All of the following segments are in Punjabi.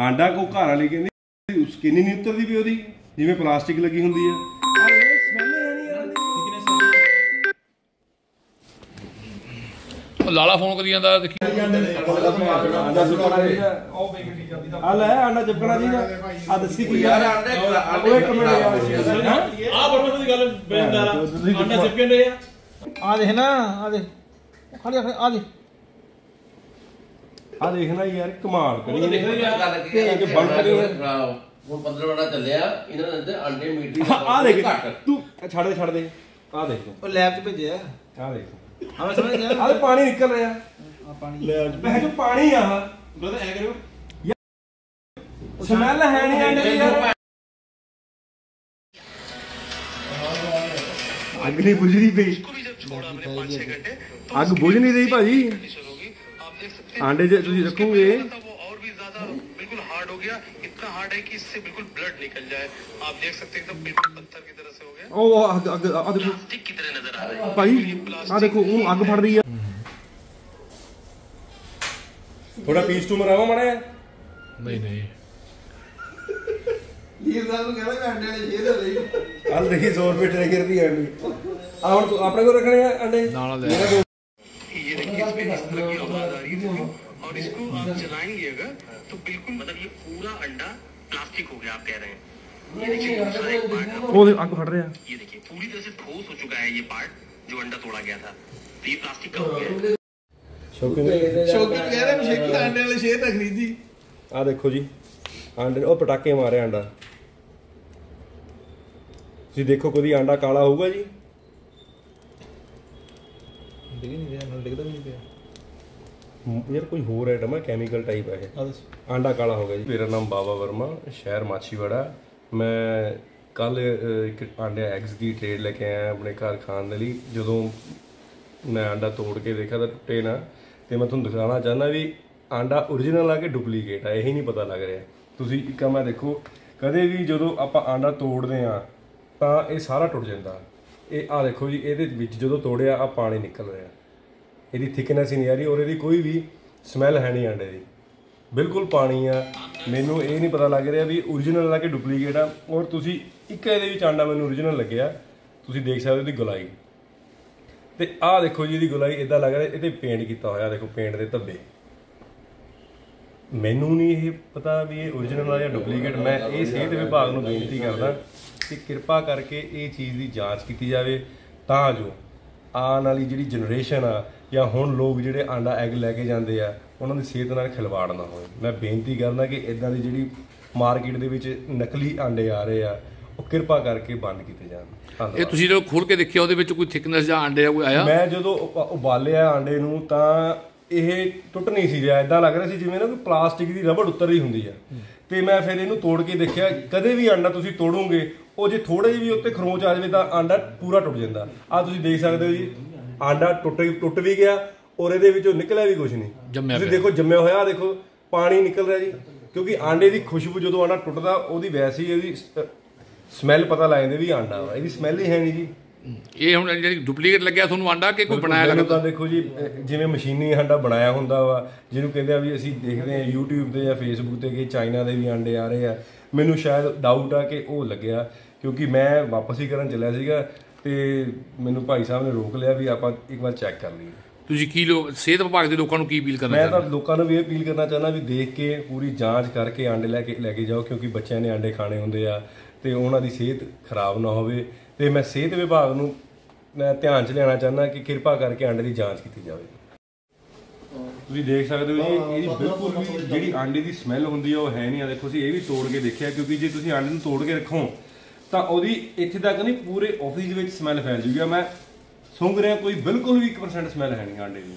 ਆਂਡਾ ਕੋ ਘਰ ਵਾਲੀ ਕਹਿੰਦੀ ਸਕਿਨ ਹੀ ਨਹੀਂ ਉਤਰਦੀ ਵੀ ਉਹਦੀ? ਜਿਵੇਂ ਪਲਾਸਟਿਕ ਲੱਗੀ ਹੁੰਦੀ ਆ। ਲਾਲਾ ਫੋਨ ਕਰੀ ਜਾਂਦਾ ਦੇਖੀ। ਆਂਡਾ ਚਿਪਕਣਾ ਆ ਲੈ ਆਂਡਾ ਚਿਪਕਣਾ ਚਾਹੀਦਾ ਆ ਦੱਸੀ ਕੀ ਯਾਰ ਉਹ ਇੱਕ ਮਿੰਟ ਯਾਰ। ਆ ਬਰਮਾ ਦੀ ਗੱਲ ਬੇਨਦਾਰਾ ਆਂਡਾ ਚਿਪਕੇ ਨੇ ਆ। ਆ ਦੇਖ ਨਾ ਆ ਦੇ ਖੜੀ ਆ ਆ ਦੇ ਆ ਦੇਖਣਾ ਯਾਰ ਕਮਾਲ ਕਰੀ। ਦੇਖੋ ਯਾਰ ਗੱਲ ਤੇ ਇਹ ਬੰਦ ਕਰੀ ਹੋਏ। ਹੁਣ 15 ਬਣਾ ਚੱਲਿਆ ਇਹਨਾਂ ਨੇ ਤੇ ਅੰਡੇ ਮੀਟੀ ਆ ਦੇਖ ਤੂੰ ਛੱਡ ਦੇ ਛੱਡ ਦੇ। ਆ ਦੇਖ। ਉਹ ਲੈਬ 'ਚ ਭੇਜਿਆ। ਆ ਦੇਖ। ਹਾਂ ਸਮਝ ਗਿਆ। ਆ ਪਾਣੀ ਨਿਕਲ ਰਿਹਾ। ਆ ਪਾਣੀ। ਮੈਂ ਜੋ ਪਾਣੀ ਆ ਬਰਦਰ ਐ ਕਰਿਓ। ਸਮੈਲ ਹੈ ਨਹੀਂ ਆਂਡੇ ਦੀ ਯਾਰ। ਅੱਗ ਨਹੀਂ ਬੁਝ ਰਹੀ ਪਈ ਅੱਗ ਬੁਝ ਨਹੀਂ ਰਹੀ ਭਾਜੀ। ਆਂਡੇ ਜੇ ਤੁਸੀਂ ਰੱਖੋਗੇ वो और भी ज्यादा बिल्कुल हार्ड हो गया इतना हार्ड है कि इससे बिल्कुल ब्लड निकल जाए आप देख सकते हैं एकदम बिल्कुल पत्थर की तरह से हो गया ਉਹ ਅੱਗ ਅੱਗ ਆ ਦੇਖੋ प्लास्टिक की तरह नजर आ रहा है ਭਾਈ ਆ ਦੇਖੋ ਉਹ ਅੱਗ ਫੜ ਰਹੀ ਆ ਥੋੜਾ ਪੀਸ ਟੂ ਮਰਾਵਾ ਮੜਾ ਨਹੀਂ ਨਹੀਂ ਲੀਰ ਸਾਹਿਬ ਨੂੰ ਕਹਿੰਦਾ ਮੈਂ ਅੰਡੇ ਵਾਲੇ ਛੇ ਦੇ ਲਈ ਹਾਲ ਦੇਖੀ 100 ਰੁਪਏ ਟਰੇ ਗਿਰਦੀ ਆ ਅੰਡੀ ਆ ਹੁਣ ਤੂੰ ਆਪਣੇ ਕੋਲ ਰੱਖਣੇ ਆ ਅੰਡੇ ਨਾਲ ਲੈ ਮੇਰਾ ਦੋ- ये देखिए इसमें इस तरह की आवाज आ रही है और इसको आप जलाएंगे अगर तो बिल्कुल मतलब ये पूरा अंडा प्लास्टिक हो गया आप कह रहे हैं ये देखिए दूसरा एक पार्ट आप ਉਹ ਅੱਗ ਫੜ ਰਿਹਾ ये देखिए पूरी तरह से ठोस हो चुका है ये पार्ट जो अंडा तोड़ा गया था तो ये प्लास्टिक का हो गया है ਸ਼ੌਕਿੰਗ ਸ਼ੌਕੀ ਨੂੰ ਕਹਿੰਦਾ ਮੈਂ ਛੇਕੀ ਅੰਡੇ ਵਾਲੇ ਛੇ ਤਾਂ ਖਰੀਦੀ ਆ ਦੇਖੋ ਜੀ ਆਂਡੇ ਉਹ ਪਟਾਕੇ ਮਾਰੇ ਆਂਡਾ ਤੁਸੀਂ ਦੇਖੋ ਕਦੀ ਆਂਡਾ ਕਾਲਾ ਹੋਊਗਾ ਜੀ ਡਿੱਗ ਨਹੀਂ ਰਿਹਾ ਮੈਨੂੰ ਡਿੱਗਦਾ ਵੀ ਨਹੀਂ ਪਿਆ। ਮ- ਯਾਰ ਕੋਈ ਹੋਰ ਆਈਟਮ ਹੈ ਕੈਮੀਕਲ ਟਾਈਪ ਹੈ ਇਹ। ਆ ਦੱਸ। ਆਂਡਾ ਕਾਲਾ ਹੋ ਗਿਆ ਜੀ। ਮੇਰਾ ਨਾਮ ਬਾਬਾ ਵਰਮਾ ਸ਼ਹਿਰ ਮਾਛੀਵਾੜਾ। ਮੈਂ ਕੱਲ ਇੱਕ ਆਂਡੇ ਐਗਸ ਦੀ ਟ੍ਰੇਡ ਲੈ ਕੇ ਆਇਆ ਆਪਣੇ ਘਰ ਖਾਣ ਦੇ ਲਈ। ਜਦੋਂ ਮੈਂ ਆਂਡਾ ਤੋੜ ਕੇ ਦੇਖਿਆ ਤਾਂ ਟੁੱਟੇ ਨਾ ਤੇ ਮੈਂ ਤੁਹਾਨੂੰ ਦਿਖਾਉਣਾ ਚਾਹੁੰਦਾ ਵੀ ਆਂਡਾ origignal ਆ ਕਿ ਡੁਪਲੀਕੇਟ ਆ ਇਹੀ ਨਹੀਂ ਪਤਾ ਲੱਗ ਰਿਹਾ। ਤੁਸੀਂ ਇੱਕ ਮੈਂ ਦੇਖੋ ਕਦੇ ਵੀ ਜਦੋਂ ਆਪਾਂ ਆਂਡਾ ਤੋੜਦੇ ਆ ਤਾਂ ਇਹ ਸਾਰਾ ਟੁੱਟ ਜਾਂਦਾ। ਇਹ ਆ ਦੇਖੋ ਜੀ, ਇਹਦੇ ਵਿੱਚ ਜਦੋਂ ਤੋੜਿਆ ਆ ਪਾਣੀ ਨਿਕਲ ਰਿਹਾ। ਇਹਦੀ ਥਿਕਨੈਸ ਹੀ ਨਹੀਂ ਆ ਰਹੀ, ਔਰ ਇਹਦੀ ਕੋਈ ਵੀ ਸਮੈਲ ਹੈ ਨਹੀਂ ਆਂਡੇ ਦੀ। ਬਿਲਕੁਲ ਪਾਣੀ ਆ। ਮੈਨੂੰ ਇਹ ਨਹੀਂ ਪਤਾ ਲੱਗ ਰਿਹਾ ਵੀ origignal ਆ ਕਿ ਡੁਪਲੀਕੇਟ ਆ। ਔਰ ਤੁਸੀਂ ਇੱਕ ਇਹਦੇ ਵਿੱਚ ਆਂਡਾ ਮੈਨੂੰ origignal ਲੱਗਿਆ। ਤੁਸੀਂ ਦੇਖ ਸਕਦੇ ਹੋ ਇਹਦੀ ਗੁਲਾਈ। ਤੇ ਆਹ ਦੇਖੋ ਜੀ, ਇਹਦੀ ਗੁਲਾਈ ਇਦਾਂ ਲੱਗ ਰਿਹਾ, ਇਹਦੇ ਪੇਂਟ ਕੀਤਾ ਹੋਇਆ, ਦੇਖੋ ਪੇਂਟ ਦੇ ਧੱਬੇ। ਮੈਨੂੰ ਨਹੀਂ ਇਹ ਪਤਾ ਵੀ ਇਹ origignal ਆ ਜਾਂ ਡੁਪਲੀਕੇਟ ਮੈਂ ਇਹ ਸਿਹਤ ਵਿਭਾਗ ਨੂੰ ਬੇਨਤੀ ਕਰਦਾ ਕਿ ਕਿਰਪਾ ਕਰਕੇ ਇਹ ਚੀਜ਼ ਦੀ ਜਾਂਚ ਕੀਤੀ ਜਾਵੇ ਤਾਂ ਜੋ ਆਉਣ ਵਾਲੀ ਜਿਹੜੀ ਜਨਰੇਸ਼ਨ ਆ ਜਾਂ ਹੁਣ ਲੋਕ ਜਿਹੜੇ ਆਂਡਾ ਐਗ ਲੈ ਕੇ ਜਾਂਦੇ ਆ ਉਹਨਾਂ ਦੀ ਸਿਹਤ ਨਾਲ ਖਿਲਵਾੜ ਨਾ ਹੋਵੇ। ਮੈਂ ਬੇਨਤੀ ਕਰਦਾ ਕਿ ਇਦਾਂ ਦੀ ਜਿਹੜੀ ਮਾਰਕੀਟ ਦੇ ਵਿੱਚ ਨਕਲੀ ਆਂਡੇ ਆ ਰਹੇ ਆ ਉਹ ਕਿਰਪਾ ਕਰਕੇ ਬੰਦ ਕੀਤੇ ਜਾਣ। ਇਹ ਤੁਸੀਂ ਜਦੋਂ ਖੋਲ ਕੇ ਦੇਖਿਆ ਉਹਦੇ ਵਿੱਚ ਕੋਈ ਥਿਕਨੈਸ ਜਾਂ ਅੰਡੇ ਦਾ ਕੋਈ ਆਇਆ? ਮੈਂ ਜਦੋਂ ਉਬਾਲਿਆ ਆਂਡੇ ਨੂੰ ਤਾਂ ਇਹ ਟੁੱਟ ਨਹੀਂ ਸੀ ਰਿਹਾ। ਇਦਾਂ ਲੱਗ ਰਿਹਾ ਸੀ ਜਿਵੇਂ ਨਾ ਕੋਈ ਪਲਾਸਟਿਕ ਦੀ ਰਬੜ ਉੱਤਰ ਰਹੀ ਹੁੰਦੀ ਆ। ਤੇ ਮੈਂ ਫਿਰ ਇਹਨੂੰ ਤੋੜ ਕੇ ਦੇਖਿਆ ਕਦੇ ਵੀ ਆਂਡਾ ਤੁਸੀਂ ਤੋੜੋਗੇ ਉਹ ਜੇ ਥੋੜੇ ਜਿਹੀ ਵੀ ਉੱਤੇ ਖਰੋਚ ਆ ਜਾਵੇ ਤਾਂ ਆਂਡਾ ਪੂਰਾ ਟੁੱਟ ਜਾਂਦਾ। ਆ ਤੁਸੀਂ ਦੇਖ ਸਕਦੇ ਹੋ ਜੀ ਆਂਡਾ ਟੁੱਟ ਟੁੱਟ ਵੀ ਗਿਆ ਔਰ ਇਹਦੇ ਵਿੱਚੋਂ ਨਿਕਲਿਆ ਵੀ ਕੁਝ ਨਹੀਂ। ਤੁਸੀਂ। ਦੇਖੋ ਜੰਮਿਆ ਹੋਇਆ ਦੇਖੋ ਪਾਣੀ ਨਿਕਲ ਰਿਹਾ ਜੀ। ਕਿਉਂਕਿ ਆਂਡੇ ਦੀ ਖੁਸ਼ਬੂ ਜਦੋਂ ਆਂਡਾ ਟੁੱਟਦਾ ਉਹਦੀ ਵੈਸੇ ਹੀ ਇਹਦੀ ਸਮੈਲ ਪਤਾ ਲੱਗ ਜਾਂਦੀ ਵੀ ਆਂਡਾ ਵਾ ਇਹਦੀ ਸਮੈਲ ਹੀ ਹੈ ਨਹੀਂ ਜੀ। ਇਹ ਹੁਣ ਜਿਹੜੀ ਡੁਪਲੀਕੇਟ ਲੱਗਿਆ ਤੁਹਾਨੂੰ ਆਂਡਾ ਕਿ ਕੋਈ ਬਣਾਇਆ ਲੱਗਦਾ? ਤਾਂ ਦੇਖੋ ਜੀ ਜਿਵੇਂ ਮਸ਼ੀਨੀ ਆਂਡਾ ਬਣਾਇਆ ਹੁੰਦਾ ਵਾ ਜਿਹਨੂੰ ਕਹਿੰਦੇ ਆ ਵੀ ਅਸੀਂ ਦੇਖਦੇ ਆ YouTube ਤੇ ਜਾਂ Facebook ਤੇ ਕਿ ਚਾਈਨਾ ਦੇ ਵੀ ਆਂਡੇ ਆ ਰਹੇ ਆ। ਮੈਨੂੰ ਸ਼ਾਇਦ ਡਾਊਟ ਆ ਕਿ ਉਹ ਲੱਗਿਆ ਕਿਉਂਕਿ ਮੈਂ ਵਾਪਸ ਹੀ ਕਰਨ ਚੱਲਿਆ ਸੀਗਾ ਤੇ ਮੈਨੂੰ ਭਾਈ ਸਾਹਿਬ ਨੇ ਰੋਕ ਲਿਆ ਵੀ ਆਪਾਂ ਇੱਕ ਵਾਰ ਚੈੱਕ ਕਰ ਲਈਏ। ਤੁਸੀਂ ਕੀ ਲੋਕ ਸਿਹਤ ਵਿਭਾਗ ਦੇ ਲੋਕਾਂ ਨੂੰ ਕੀ ਅਪੀਲ ਕਰਨਾ ਮੈਂ ਤਾਂ ਚਾਹੁੰਦੇ? ਲੋਕਾਂ ਨੂੰ ਵੀ ਇਹ ਅਪੀਲ ਕਰਨਾ ਚਾਹੁੰਦਾ ਵੀ ਦੇਖ ਕੇ ਪੂਰੀ ਜਾਂਚ ਕਰਕੇ ਆਂਡੇ ਲੈ ਕੇ ਲੈ ਕੇ ਜਾਓ ਕਿਉਂਕਿ ਬੱਚਿਆਂ ਨੇ ਆਂਡੇ ਖਾਣੇ ਹੁੰਦੇ ਆ ਤੇ ਉਹਨਾਂ ਦੀ ਸਿਹਤ ਖਰਾਬ ਨਾ ਹੋਵੇ। ਤੇ ਮੈਂ ਸਿਹਤ ਵਿਭਾਗ ਨੂੰ ਮੈਂ ਧਿਆਨ 'ਚ ਲਿਆਉਣਾ ਚਾਹੁੰਦਾ ਕਿ ਕਿਰਪਾ ਕਰਕੇ ਆਂਡੇ ਦੀ ਜਾਂਚ ਕੀਤੀ ਜਾਵੇ। ਤੁਸੀਂ ਦੇਖ ਸਕਦੇ ਹੋ ਜੀ ਇਹਦੀ ਬਿਲਕੁਲ ਵੀ ਜਿਹੜੀ ਆਂਡੇ ਦੀ ਸਮੈਲ ਹੁੰਦੀ ਆ ਉਹ ਹੈ ਨਹੀਂ ਆ। ਦੇਖੋ ਅਸੀਂ ਇਹ ਵੀ ਤੋੜ ਕੇ ਦੇਖਿਆ ਕਿਉਂਕਿ ਜੇ ਤੁਸੀਂ ਆਂਡੇ ਨੂੰ ਤੋੜ ਕੇ ਰੱਖੋ ਤਾਂ ਉਹਦੀ ਇੱਥੇ ਤੱਕ ਨਹੀਂ ਪੂਰੇ ਆਫਿਸ ਵਿੱਚ ਸਮੈਲ ਫੈਲ ਜੂਗੀ। ਮੈਂ ਸੁੰਘ ਰਿਹਾ ਕੋਈ ਬਿਲਕੁਲ ਵੀ 1% ਸਮੈਲ ਹੈ ਨਹੀਂ ਆਂਡੇ ਦੀ।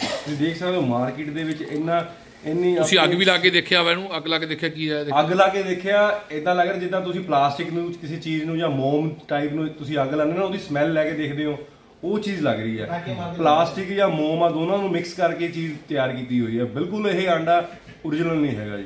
ਤੁਸੀਂ ਦੇਖ ਸਕਦੇ ਹੋ ਮਾਰਕੀਟ ਦੇ ਵਿੱਚ ਇੰਨਾ ਇੰਨੀ ਤੁਸੀਂ ਅੱਗ ਵੀ ਲਾ ਕੇ ਦੇਖਿਆ ਵਾ ਇਹਨੂੰ? ਅੱਗ ਲਾ ਕੇ ਦੇਖਿਆ ਕੀ ਹੈ? ਅੱਗ ਲਾ ਕੇ ਦੇਖਿਆ ਇਦਾਂ ਲੱਗ ਰਿਹਾ ਜਿੱਦਾਂ ਤੁਸੀਂ ਪਲਾਸਟਿਕ ਨੂੰ ਕਿਸੇ ਚੀਜ਼ ਨੂੰ ਜਾਂ ਮੋਮ ਟਾਈਪ ਨੂੰ ਤੁਸੀਂ ਅੱਗ ਲਾਉਂਦੇ ਨਾ ਉਹਦੀ ਸਮੈਲ ਲੈ ਕੇ ਦੇਖਦੇ ਹੋ ਉਹ ਚੀਜ਼ ਲੱਗ ਰਹੀ ਹੈ। ਪਲਾਸਟਿਕ ਜਾਂ ਮੋਮ ਆ ਦੋਨਾਂ ਨੂੰ ਮਿਕਸ ਕਰਕੇ ਚੀਜ਼ ਤਿਆਰ ਕੀਤੀ ਹੋਈ ਹੈ। ਬਿਲਕੁਲ ਇਹ ਆਂਡਾ origignal ਨਹੀਂ ਹੈਗਾ ਜੀ।